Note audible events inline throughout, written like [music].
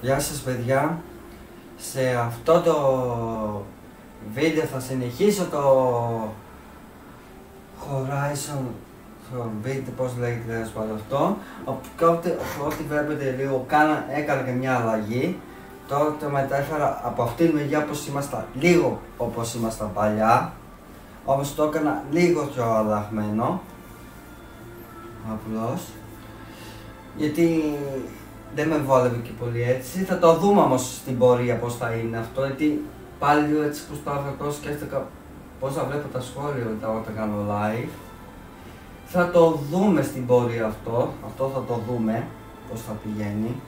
Γεια σας παιδιά. Σε αυτό το βίντεο θα συνεχίσω το Horizon Forbidden, πώς λέγεται τέλος πάντων αυτό. Οπότε, ό,τι βλέπετε λίγο κάνα, έκανα και μια αλλαγή. Τώρα το μετέφερα από αυτήν την μεριά όπως ήμασταν, λίγο όπως ήμασταν παλιά. Όμως το έκανα λίγο πιο αλλαγμένο. Απλώς. Γιατί δεν με βόλευε και πολύ έτσι. Θα το δούμε όμως στην πορεία πώς θα είναι αυτό. Γιατί πάλι λίγο έτσι που στάθω σκέφτηκα πώς θα βλέπω τα σχόλια μετά όταν κάνω live. Θα το δούμε στην πορεία αυτό. Αυτό θα το δούμε πώς θα πηγαίνει.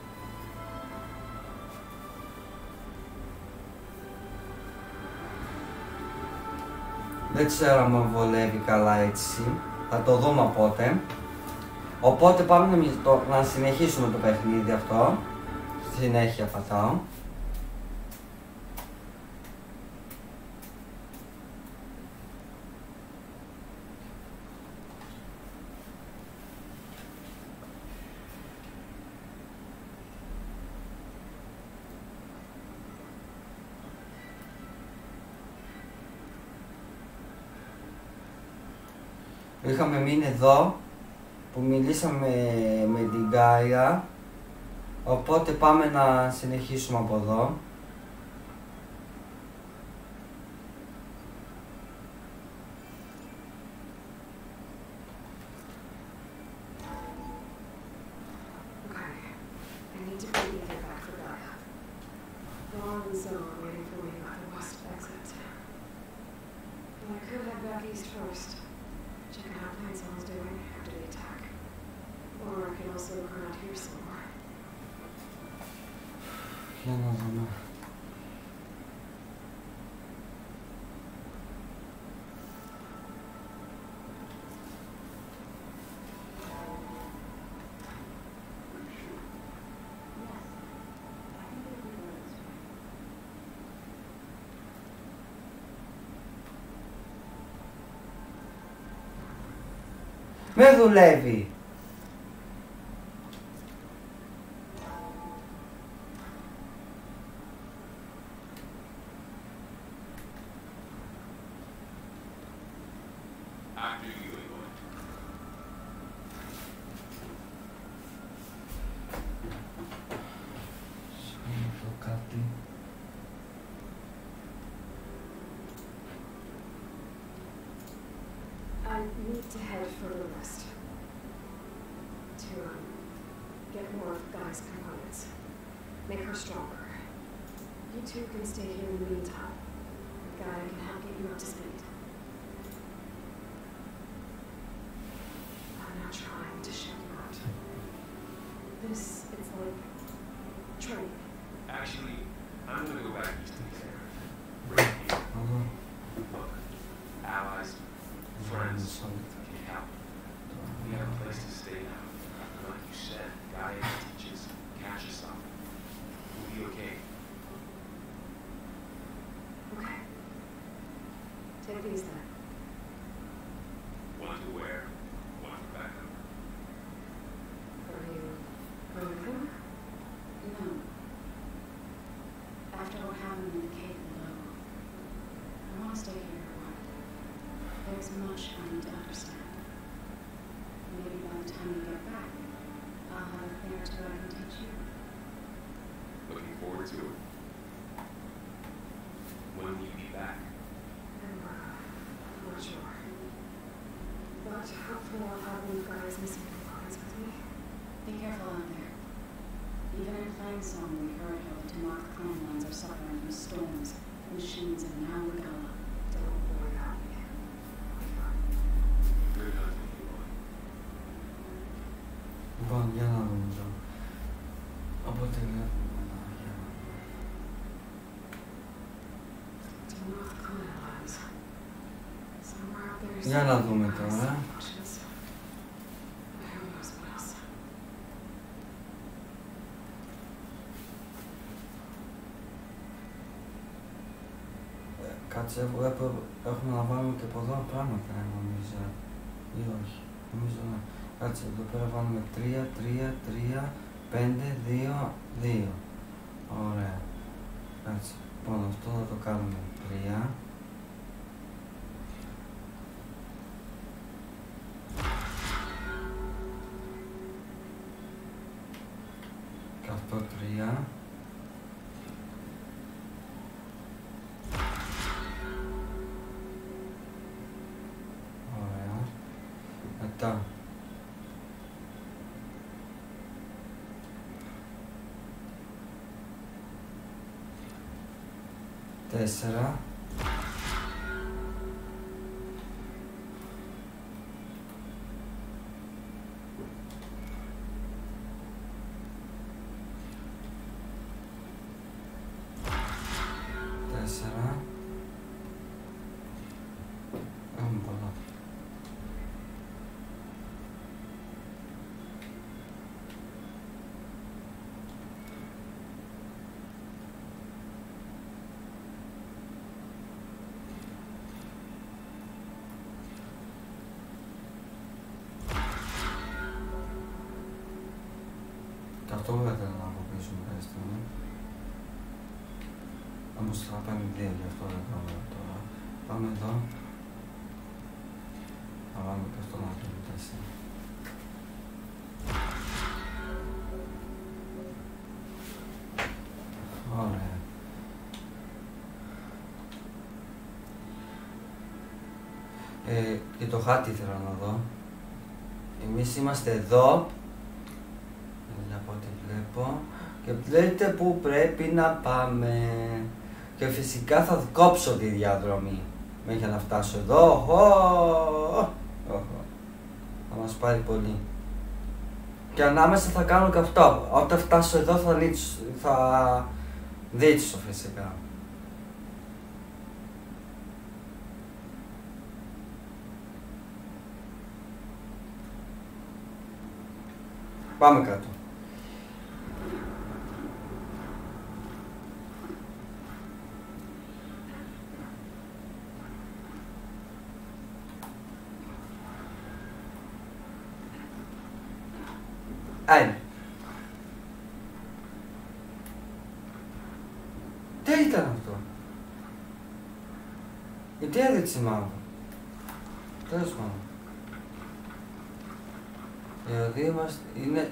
Δεν ξέρω αν βολεύει καλά έτσι. Θα το δούμε πότε. Οπότε πάμε να, συνεχίσουμε το παιχνίδι αυτό. Στη συνέχεια πατάω. Είχαμε μείνει εδώ που μιλήσαμε με την Γκάια, οπότε πάμε να συνεχίσουμε από εδώ. Δεν δουλεύει. like. Actually, I'm gonna go back east to Look, allies, friends, mm-hmm. can help. we have a place to stay now. Like you said, guidance teaches, catch us up. We'll be okay. Okay. Take these then. One to wear, one for backup. Are you going with him? No. After what happened in the cave below, I want to stay here a while. There's much I need to understand. Maybe by the time you get back, I'll have a thing or two I can teach you. Looking forward to Για να δούμε τώρα. Ε, κάτσε, έχουμε να βάλουμε και από εδώ πράγματα, ε, νομίζω. Ή όχι, νομίζω να. Κάτσε, εδώ πέρα βάλουμε 3, 3, 3, 5, 2, 2. Ωραία. Κάτσε, λοιπόν, αυτό θα το κάνουμε 3. tercera. Πάμε δύο, γι' αυτό δεν κάνουμε τώρα. Πάμε εδώ. Θα βάλουμε και αυτό να γίνει τέσσερα. Ωραία. Ε, και το χάτι ήθελα να δω. Εμείς είμαστε εδώ, ε, από ό,τι βλέπω, και βλέπετε που πρέπει να πάμε. Και φυσικά θα κόψω τη διαδρομή μέχρι να φτάσω εδώ. Οχο, οχο. Θα μας πάρει πολύ. Και ανάμεσα θα κάνω και αυτό. Όταν φτάσω εδώ θα, δείξω, θα δείξω φυσικά. Πάμε κάτω. Ένα. Τι ήταν αυτό. Γιατί έδειξε μαύρο. Τέλος πάντων. Δηλαδή είμαστε, είναι,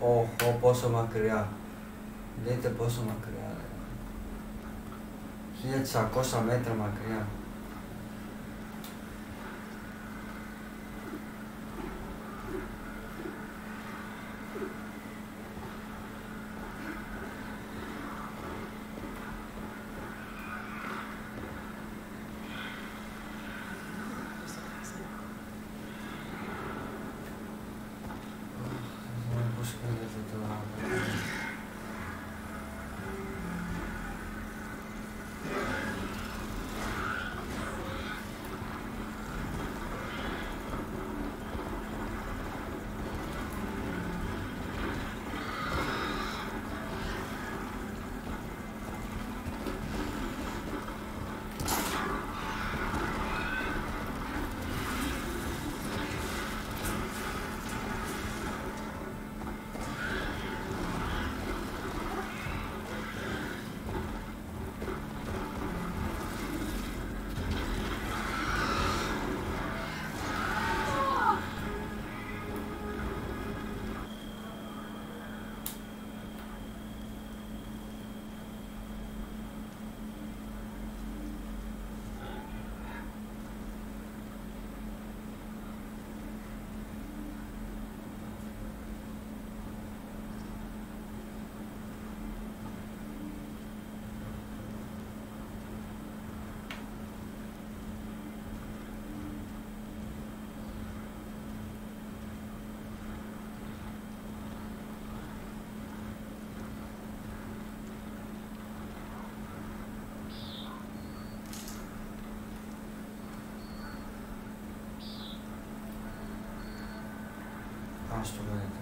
όχο πόσο μακριά. Δείτε πόσο μακριά. ρε. 1600 μέτρα μακριά. пространство на это.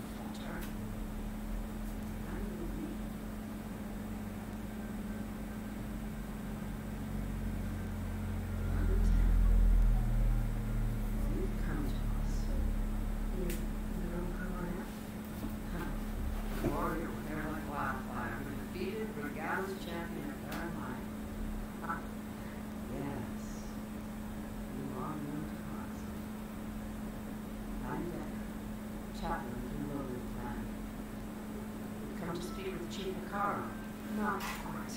with Not quite.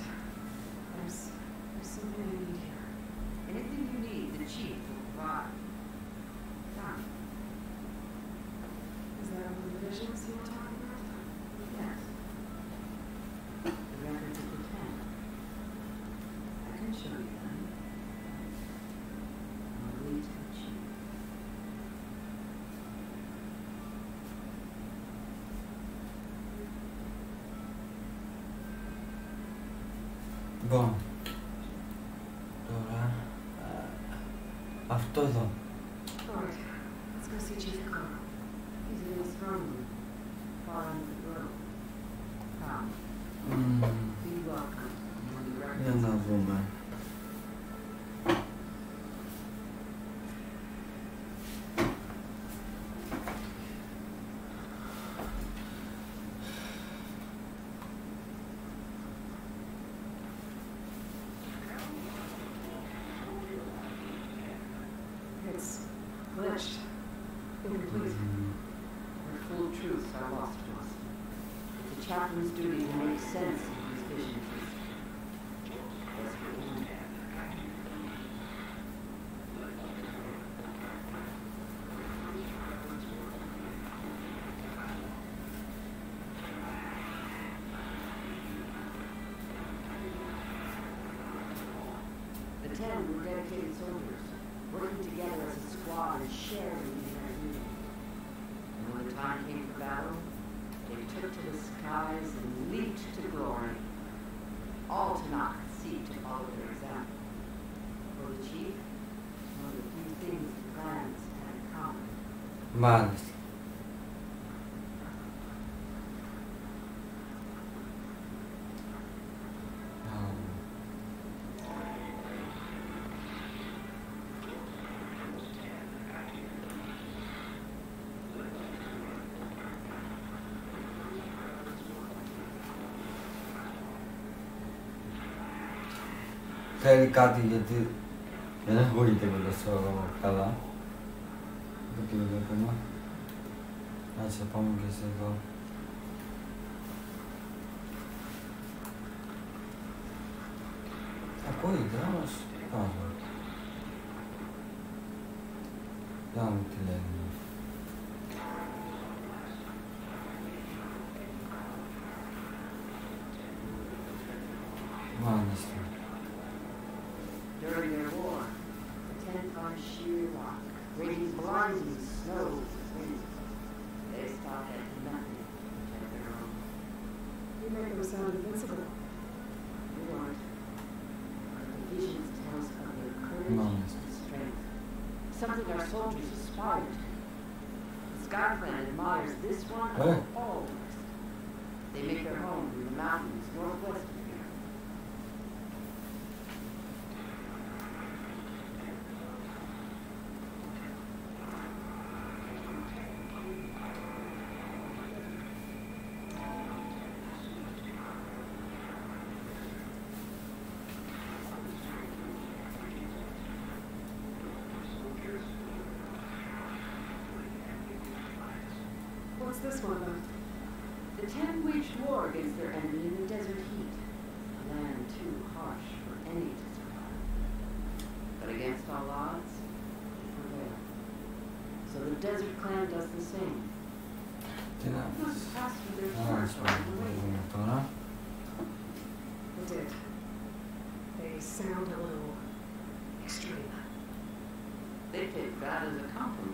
There's, there's something I need here. Anything you need, the Chief will provide. Come. Is that of the visions you were talking about? Yes. The records of the ten. I can show you Λοιπόν, τώρα ε, αυτό εδώ. Truths are lost to us. It's a chaplain's duty to make sense of these visions. The ten were dedicated soldiers, working together as a squad and sharing in their unity. And when the time came for battle, they took eyes and leaped to glory, all to not seek to follow their example. For the chief, one of the few things the clans had in common. Modesty. Κάτι γιατί δεν ακούγεται με τόσο καλά. Δεν το βλέπουμε. Κάτσε να πάμε και σε εδώ. Ακούγεται όμως. Πάμε. Για να δούμε τι λένε. our soldiers inspired. Skyflan admires this one. Huh? this one. The ten waged war against their enemy in the desert heat, a land too harsh for any to survive. But against all odds, they prevail. So the desert clan does the same. They did. They sound a little extreme. They take that as a compliment.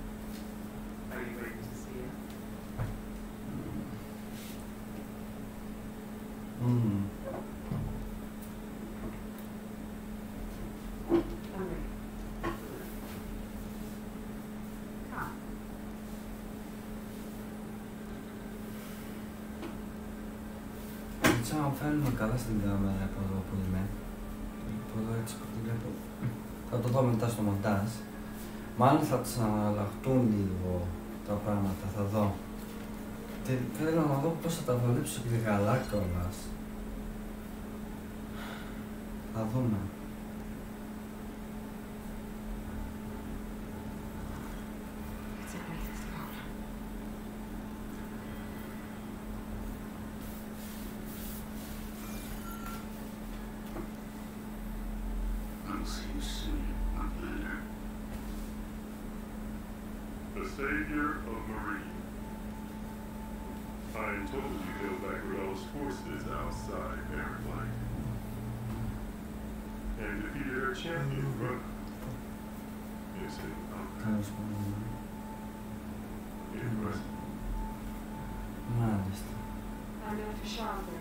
Έτσι άμα φαίνουμε καλά στην κάμερα από εδώ που είμαι. Από εδώ έτσι που τη βλέπω. Θα το δω μετά στο μοντάζ. Μάλλον θα ξαναλλαχτούν λίγο τα πράγματα, θα δω. Και θέλω να δω πώς θα τα βολέψω και καλά κιόλας. Θα δούμε. Wow.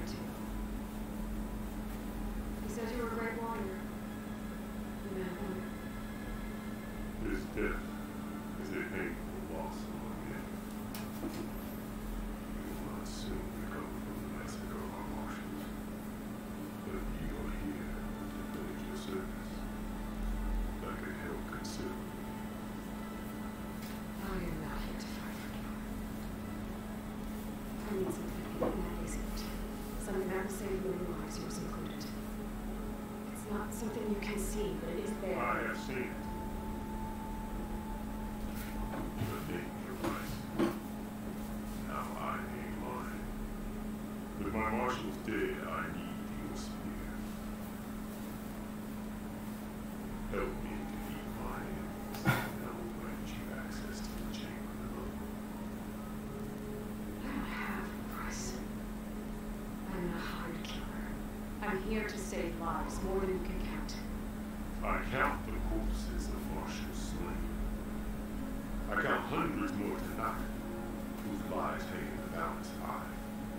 Not something you can see, but it is there. Ah, I have seen it. But take your price. Now I need mine. With my marshals dead, I need your spear. Help me defeat my enemies, and I will grant you access to the chamber below. I don't have a price. I'm not a killer. I'm here to save lives, more than you can count. I count the corpses of marshals slain. I count hundreds more tonight, whose lives hang in the balance. I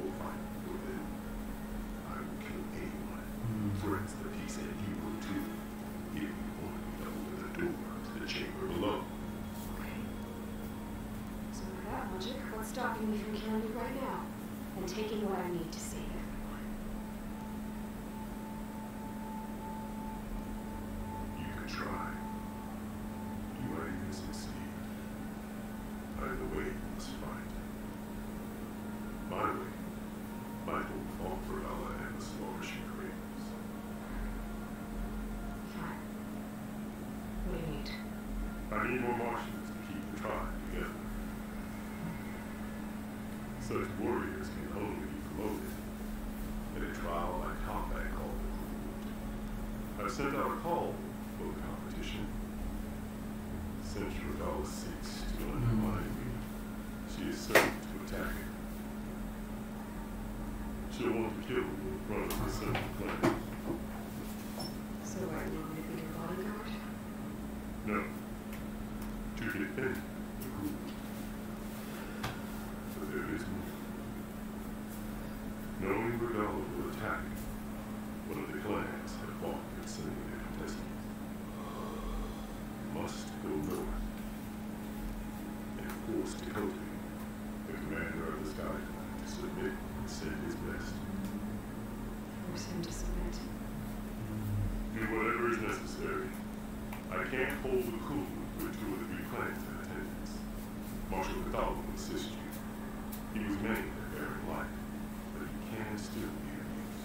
will fight for them. I will kill anyone who threatens the peace, and you will too, if you want me to open the door to the chamber below. Okay. So by that logic, what's stopping me from killing right now? And taking what I need to save everyone? You can try. You might even succeed. Either way, you must fight. My way might hold fault for Allah and the slaughter she craves. Fine. What do you need? I need more marshals to keep the tribe together. Such warriors can only be promoted in a trial by combat called the I've sent out a call for the competition. Central Dollar seeks to undermine me. Mm-hmm. She is certain to attack. She'll want to kill me in front of the central planet. So are you going to be your bodyguard? No. To defend the group. But there is more. Knowing Regalia will attack, one of the clans had fought against sending their contestants. Must go north. And force Dakota, the commander of the Sky Clan, to submit and send his best. Force him to submit. Do whatever is necessary. I can't hold the cool with two of the three clans in attendance. Marshal Cataldo will assist you. He was made a very life, but he can still be of use.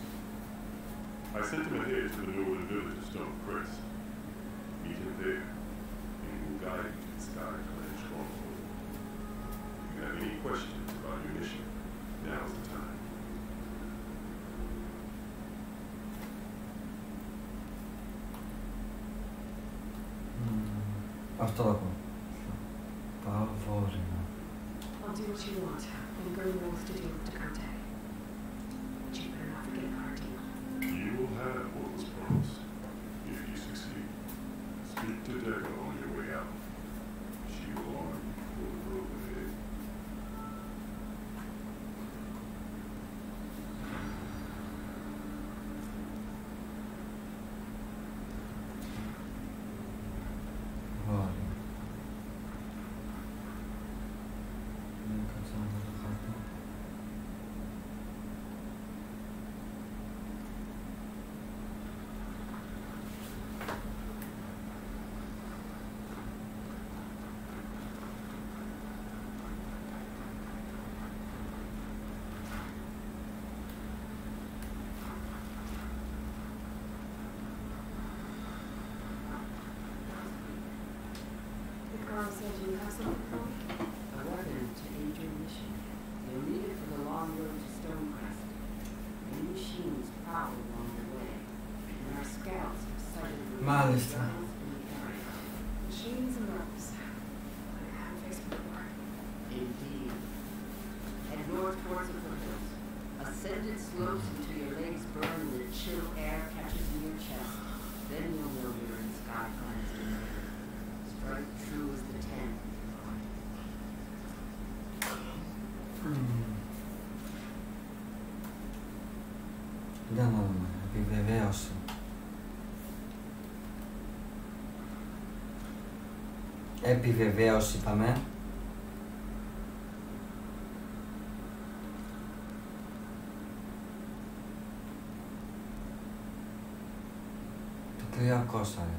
I'm to maneuver the village of Stone Crest. Meet him there, and he will guide you to the Sky Clan stronghold. If you have any questions about your mission, now's the time. After that one. I'll do what you want, to do. Virgin a to Mission, and for the long road to machines along the way, and our scouts have the machines and north towards the foothills, ascended slopes Επιβεβαίωση είπαμε. Το 300 ρε.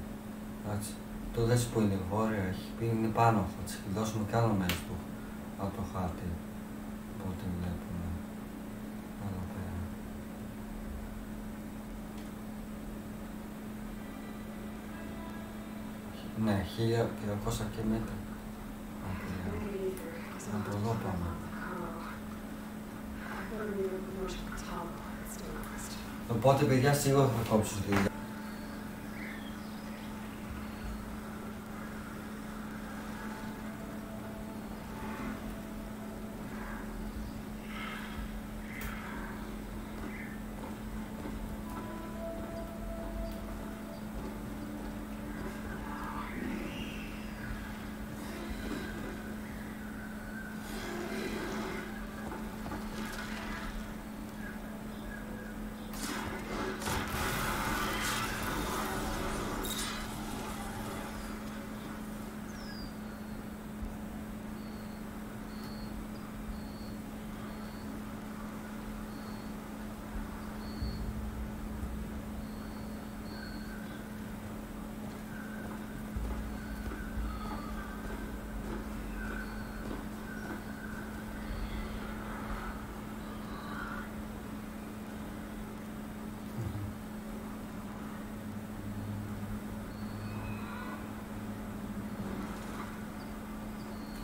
Εντάξει. Το δες που είναι βόρεια, έχει πει είναι πάνω. Θα της δώσουμε κι άλλο μέρος του από το χάρτη. Οπότε βλέπουμε. Εδώ πέρα. Ναι, 1200 και μέτρα. Από έναν προδό πάμε. Οπότε, παιδιά, σίγουρα θα κόψω την πίτα.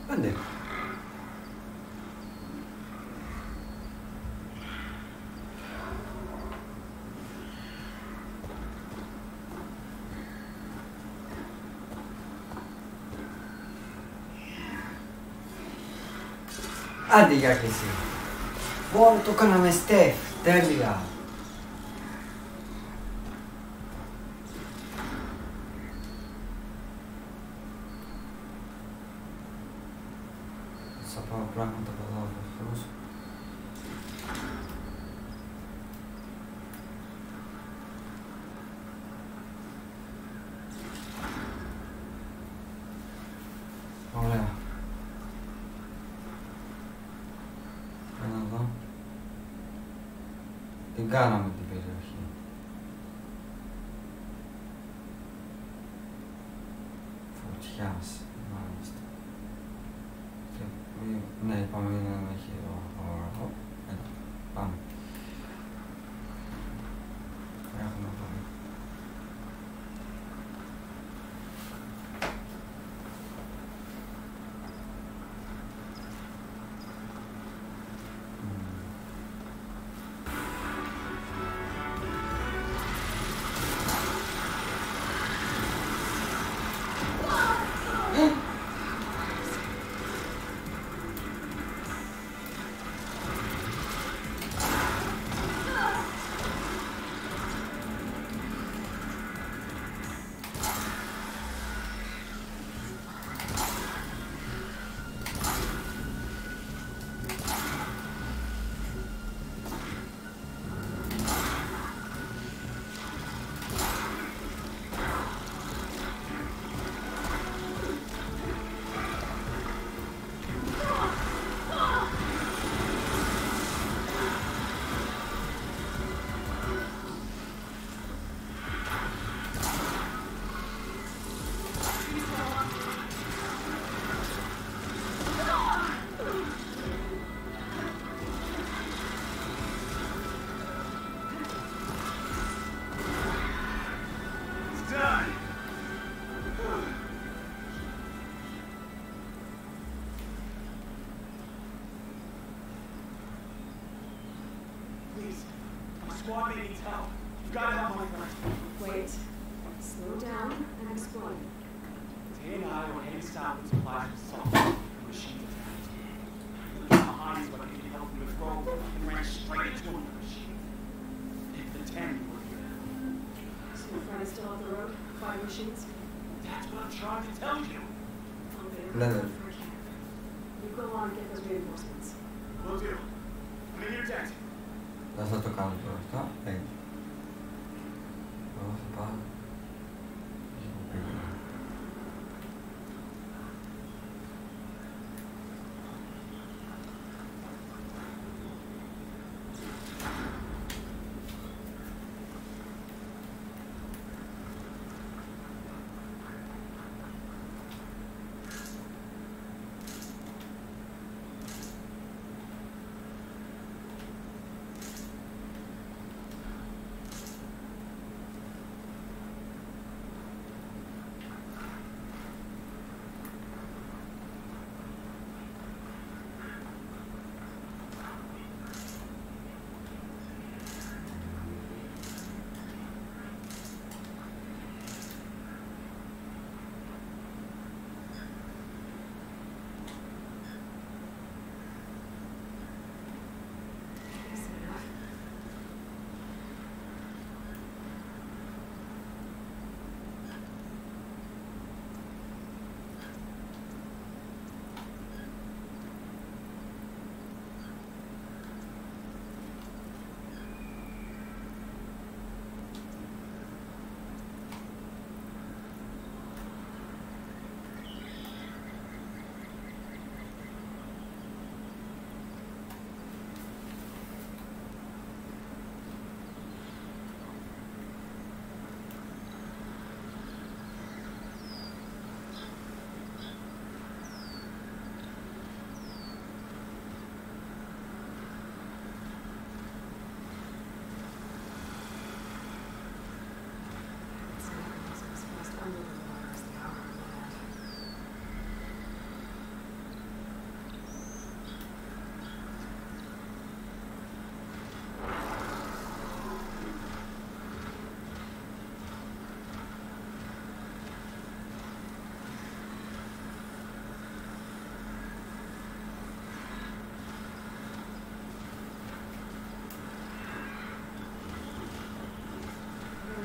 なんで？あで焼きしボールとなめしてデビが。My squad mate needs help. You've got to help my friend. Wait. Slow down and explain. Tay and I were heading south with supplies for salt and machine attacked. We got behind so I could help them with rope and ran straight into another machine. If the ten were here. So your friend is still on the road? Five machines? That's what I'm trying to tell you. I'll No, no.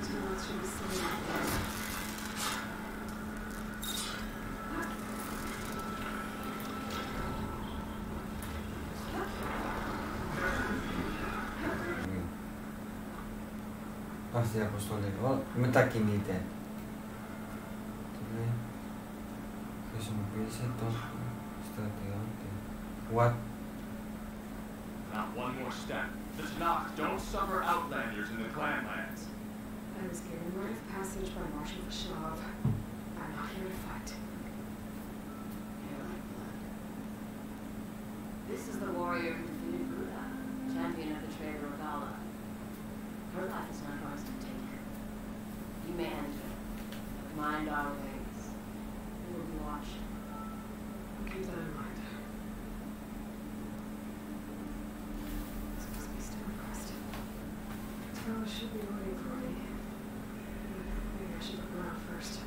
Everyone else should be sitting out there. Αυτή η αποστολή. Ω, Μετακινείται. Τι λέει. Χρησιμοποίησε τον στρατιώτη. What? Not one more step. The Tanakh don't suffer outlanders in the clan lands. I was given right of passage by Marshal Vishnov. I'm not here to fight. You're like blood. This is the warrior who defeated Buddha, champion of the trade of Regala. Her life is not ours to take. You may enter, but mind our ways. We will be watching. Keep that in mind. This must be still requested. us should be waiting for me question for our first.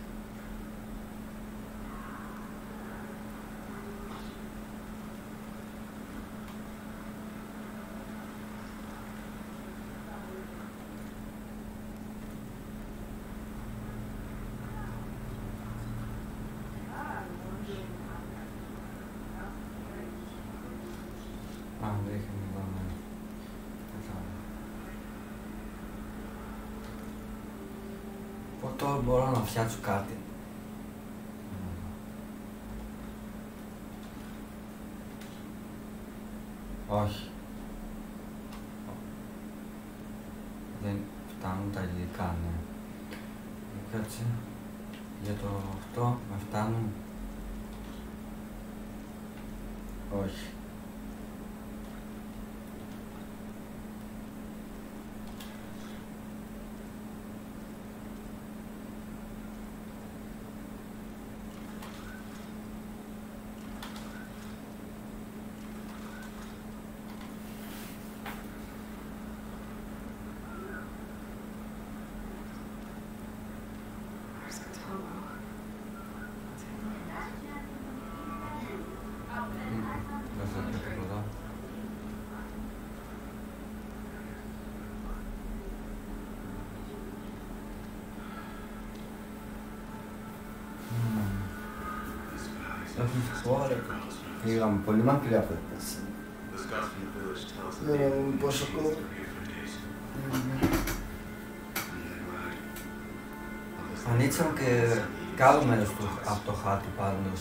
Πω τώρα μπορώ να φτιάξω κάτι. Όχι. Δεν φτάνουν τα υλικά, ναι. Κάτσε. Για το αυτό με φτάνουν. Όχι, φορέ. Είχαμε πολύ μακριά από εδώ. Πόσο κόμμα. Ανοίξαμε και κάτω μέρος από το χάρτη πάντως.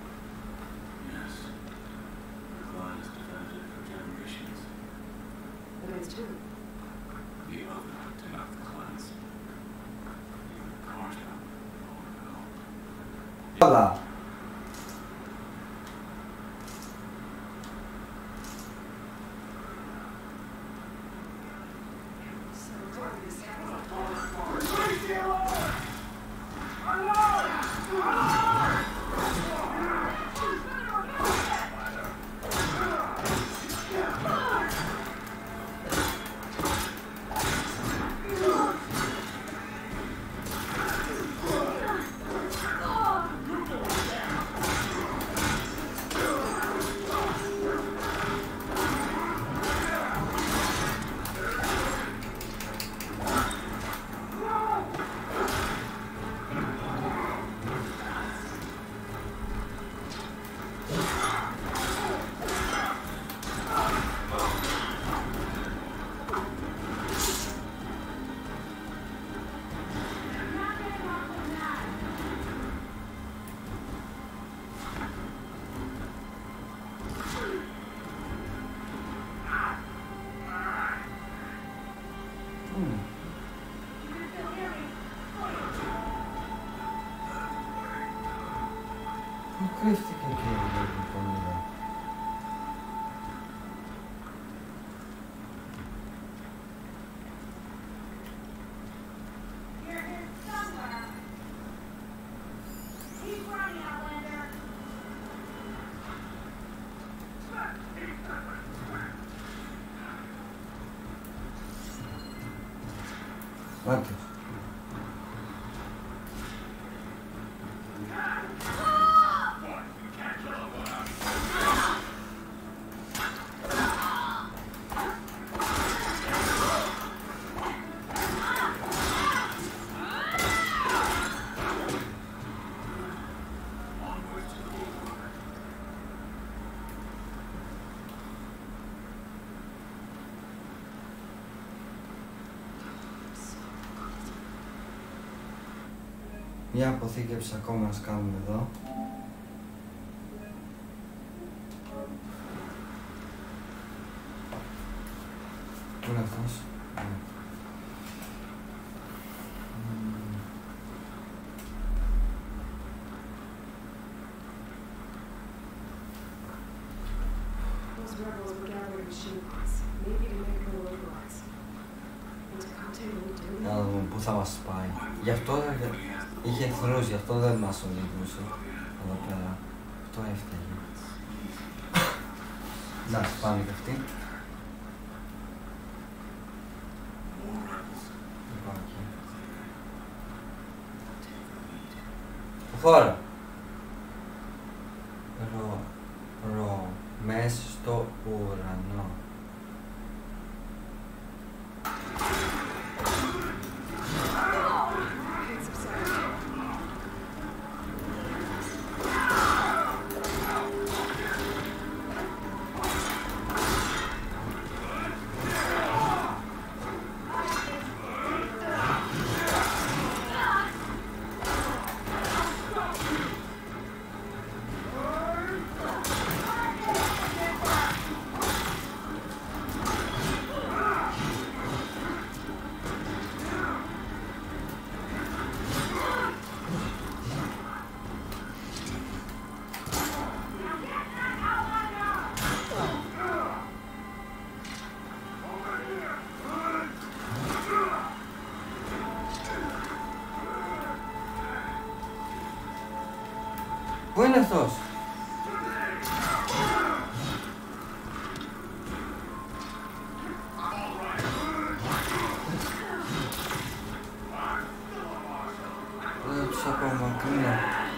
Wonderful. Μια αποθήκευση ακόμα να κάνουμε εδώ. Πού είναι αυτός; Ναι. Μμμ. Those rebels were gathering machine parts, maybe to make more robots. And to continue doing Για να δούμε πού θα μας πάει. Γι' αυτό για- είχε εχθρούς, γι' αυτό δεν μας οδηγούσε εδώ πέρα. Αυτό έφταιγε. Να, πάνε και αυτοί. Λοιπόν, banquinho.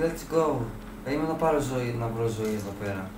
Let's go. Είμαι να πάρω ζωή, να βρω ζωή εδώ πέρα.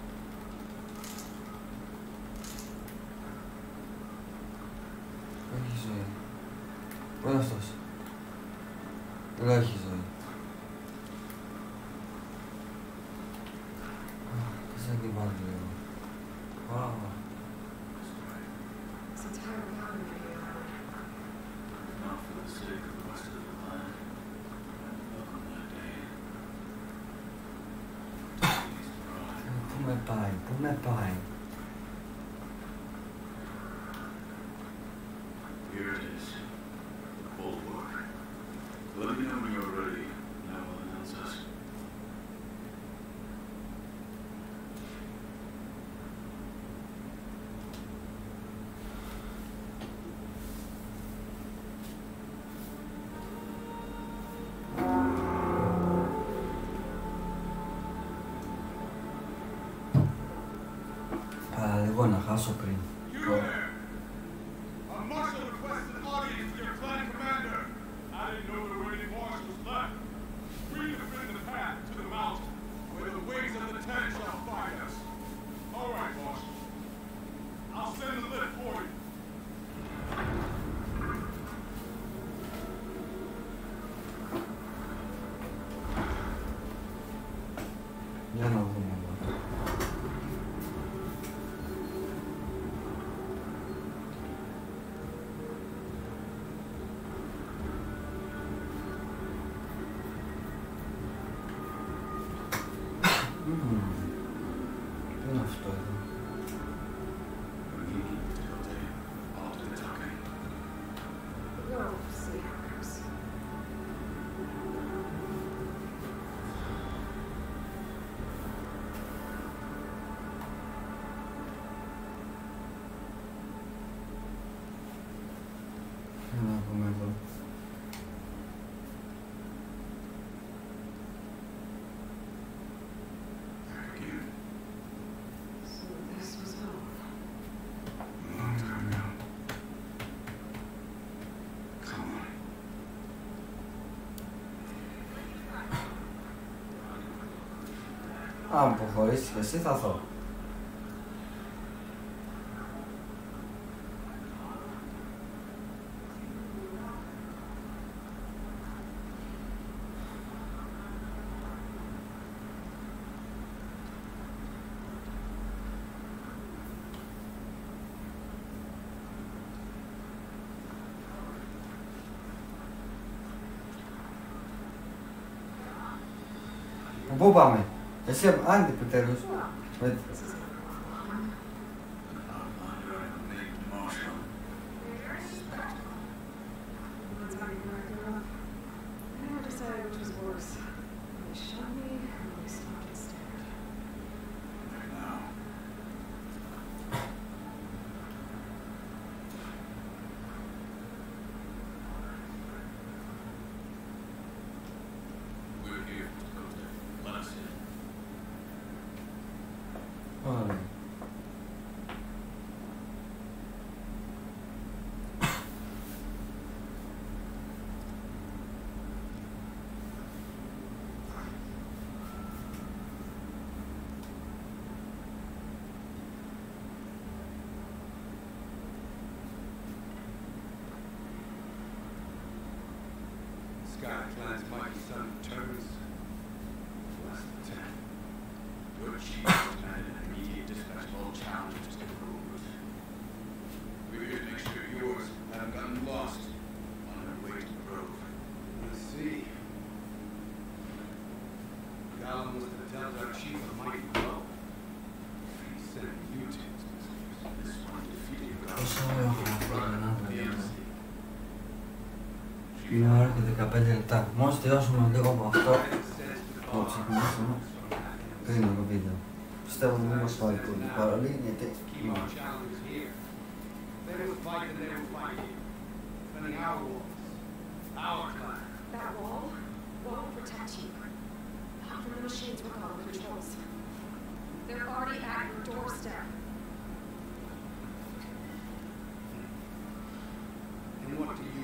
啊，不好的确实咋说？不吧没。Спасибо, Анна Петерович. λεπτά. Μόλι τελειώσουμε λίγο από αυτό, το ξεκινήσουμε πριν το βίντεο. Πιστεύω ότι δεν μας πάει πολύ παραλή, γιατί That wall won't protect you. Not from the machines with all the controls. They're already at your doorstep. And what do you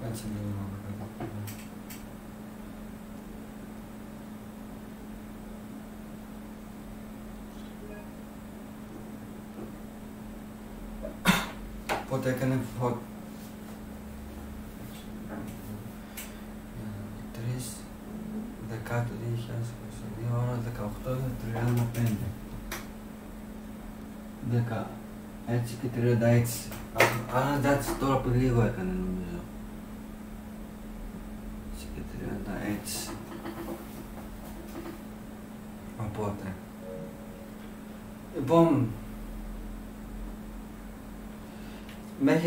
Grazie mille. poate că ne pot 18 είναι 35. 10. Έτσι και 36. Άρα αλλά τώρα που λίγο έκανε νομίζω. Έτσι και 36. Οπότε. Λοιπόν,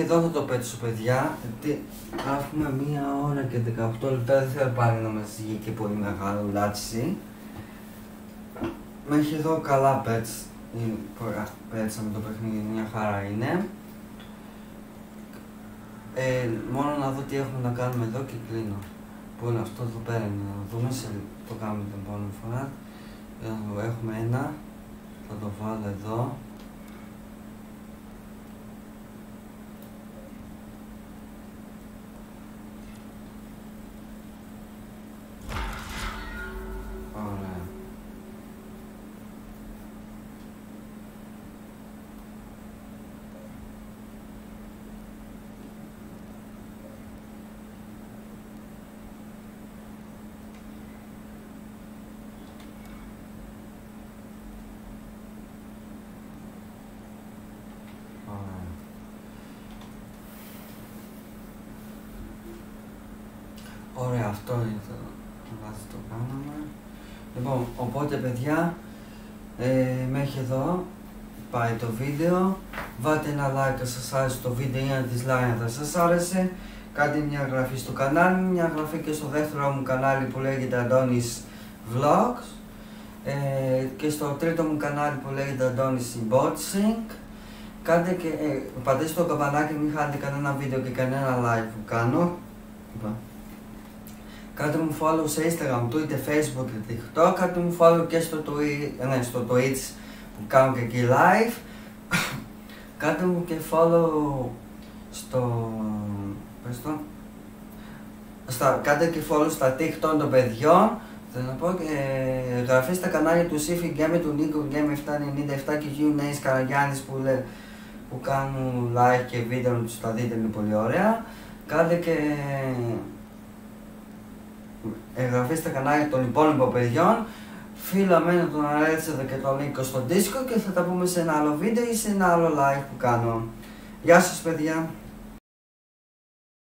Μέχρι εδώ θα το πέτσω παιδιά, γιατί γράφουμε μία ώρα και 18 λεπτά, δεν θέλω πάλι να μας βγει και πολύ μεγάλο λάτσι. Μέχρι εδώ καλά πέτς, πέτσαμε το παιχνίδι, μια χαρά είναι. Ε, μόνο να δω τι έχουμε να κάνουμε εδώ και κλείνω. Πού είναι αυτό εδώ πέρα, είναι, να δούμε, σε, το κάνουμε την επόμενη φορά. Ε, Έχουμε ένα, θα το βάλω εδώ. Ωραία. Ωραία. Ωραία, αυτό είναι το βάση το κάναμε. Λοιπόν, οπότε παιδιά, ε, μέχρι εδώ πάει το βίντεο. Βάλτε ένα like αν σας άρεσε το βίντεο ή ένα dislike αν δεν σας άρεσε. Κάντε μια εγγραφή στο κανάλι, μια εγγραφή και στο δεύτερο μου κανάλι που λέγεται Αντώνης Vlogs. Ε, και στο τρίτο μου κανάλι που λέγεται Αντώνης Unboxing. Κάντε και, ε, πατήστε το καμπανάκι μην χάνετε κανένα βίντεο και κανένα live που κάνω. Είπα. Κάντε μου follow σε Instagram, Twitter, Facebook και TikTok. Κάντε μου follow και στο, Twi- ναι, στο Twitch που κάνω και εκεί live. [laughs] Κάντε μου και follow στο... Πες το. Στα, κάντε και follow στα TikTok των παιδιών. Θέλω να πω και ε, εγγραφή στα κανάλια του Sifi Game, του Nico Game 797 και Γιου Νέης Καραγιάννης που, λέ, που κάνουν like και βίντεο να τους τα δείτε είναι πολύ ωραία. Κάντε και εγγραφής στα κανάλια των υπόλοιπων παιδιών. Φίλο αμένα τον αρέσετε και το link στο Discord και θα τα πούμε σε ένα άλλο βίντεο ή σε ένα άλλο live που κάνω. Γεια σας παιδιά!